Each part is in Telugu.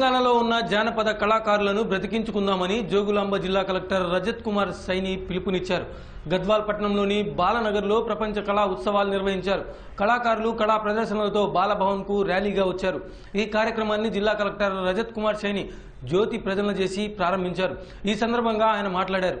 తెలంగాణలో ఉన్న జానపద కళాకారులను బ్రతికించుకుందామని జోగులాంబ జిల్లా కలెక్టర్ రజత్ కుమార్ సైని పిలుపునిచ్చారు. గద్వాల్ పట్టణంలోని బాలనగర్లో ప్రపంచ కళా ఉత్సవాలు నిర్వహించారు. కళాకారులు కళా ప్రదర్శనలతో బాలభవన్కు ర్యాలీగా వచ్చారు. ఈ కార్యక్రమాన్ని జిల్లా కలెక్టర్ రజత్ కుమార్ సైని జ్యోతి ప్రజలను చేసి ప్రారంభించారు. ఈ సందర్భంగా ఆయన మాట్లాడారు.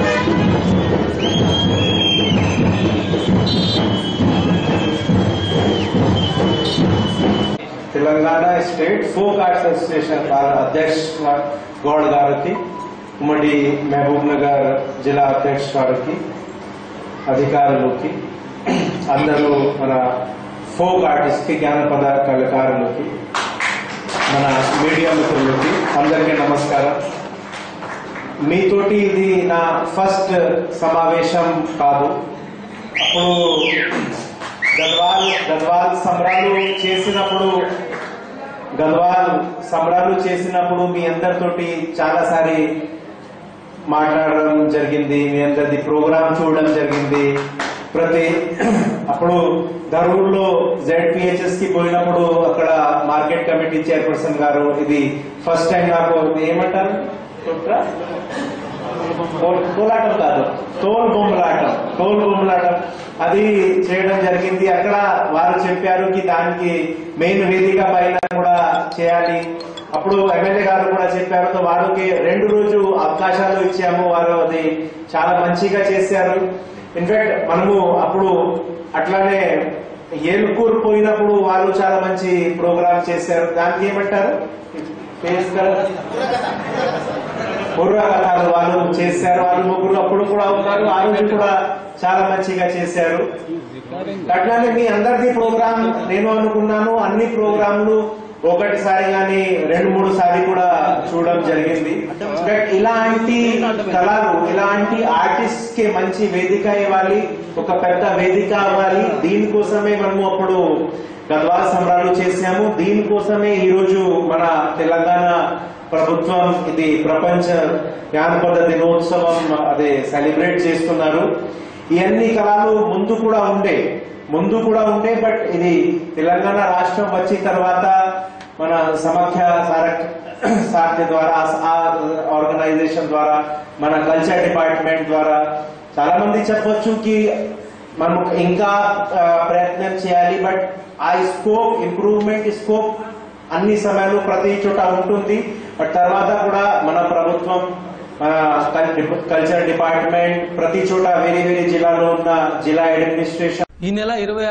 Telangana state folk arts association అధ్యక్ష గౌడ్ గారికి ఉమ్మడి మహబూబ్ నగర్ జిల్లా అధ్యక్ష గారికి అధికారులకి అందరూ మన ఫోక్ ఆర్టిస్ట్కి జానపద కళాకారులకి మన మీడియా మిత్రులకి అందరికీ నమస్కారం. మీతోటి ఇది నా ఫస్ట్ సమావేశం కాదు. అప్పుడు గద్వాల్ గద్వాల్ సంబరాలు చేసినప్పుడు గద్వాల్ సంబరాలు చేసినప్పుడు మీ అందరితోటి చాలా సారి మాట్లాడడం జరిగింది మీ అందరిది ప్రోగ్రామ్ చూడడం జరిగింది. ప్రతి అప్పుడు ధరూర్లో జెడ్పిహెచ్ఎస్కి పోయినప్పుడు అక్కడ మార్కెట్ కమిటీ చైర్పర్సన్ గారు ఇది ఫస్ట్ టైం నాకు ఏమంటారు? కోలాటం కాదు తోల్ బొమ్మలాటం తోల్ బొమ్మలాటం. అది చేయడం జరిగింది. అక్కడ వారు చెప్పారు కి దానికి మెయిన్ వేదిక పైన కూడా చేయాలి. అప్పుడు ఎమ్మెల్యే గారు కూడా చెప్పారు వారికి రెండు రోజు అవకాశాలు ఇచ్చాము వారు అది చాలా మంచిగా చేశారు. ఇన్ఫాక్ట్ మనము అప్పుడు అట్లానే ఏలుకూరు పోయినప్పుడు వాళ్ళు చాలా మంచి ప్రోగ్రామ్ చేశారు. దానికి ఏమంటారు? పూర్వకథాలు వాళ్ళు చేశారు. వాళ్ళు ముగ్గురు అప్పుడు కూడా ఉన్నారు. ఆ రోజు కూడా చాలా మంచిగా చేశారు. అట్లానే మీ అందరిది ప్రోగ్రామ్ నేను అనుకున్నాను. అన్ని ప్రోగ్రాంలు ఒకటిసారి గాని రెండు మూడు సారి కూడా చూడడం జరిగింది. బట్ ఇలాంటి కళలు ఇలాంటి ఆర్టిస్ట్కి మంచి వేదిక ఇవ్వాలి ఒక పెద్ద వేదిక అవ్వాలి. దీనికోసమే మనము అప్పుడు గద్వాల సంబరాలు చేశాము. దీనికోసమే ఈ రోజు మన తెలంగాణ ప్రభుత్వం ఇది ప్రపంచ జ్ఞానపద దినోత్సవం అది సెలబ్రేట్ చేస్తున్నారు. ఇవన్నీ కళలు ముందు కూడా ఉండే ముందు కూడా ఉండే బట్ ఇది తెలంగాణ రాష్ట్రం వచ్చిన తర్వాత మన సమాఖ్య సారక్ సారథ్య ద్వారా ఆ ఆర్గనైజేషన్ ద్వారా మన కల్చర్ డిపార్ట్మెంట్ ద్వారా చాలా మంది చెప్పొచ్చు కి మనం ఇంకా ప్రయత్నం చేయాలి బట్ ఆ స్కోప్ ఇంప్రూవ్మెంట్ స్కోప్ అన్ని సమయాలు ప్రతి చోట ఉంటుంది. బట్ తర్వాత కూడా మన ప్రభుత్వం మన కల్చర్ డిపార్ట్మెంట్ ప్రతి చోట వేరే వేరే జిల్లాలో ఉన్న జిల్లా అడ్మినిస్ట్రేషన్ ఈ నెల ఇరవై